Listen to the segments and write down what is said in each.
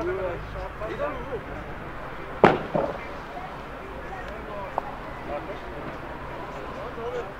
Thank you.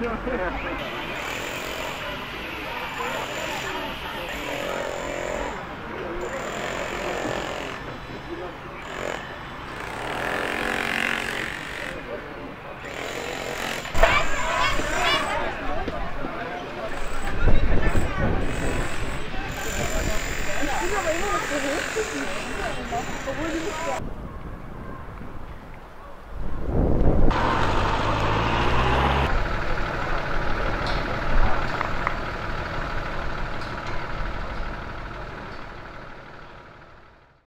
이거 왜 먹었어? 너 모르겠어.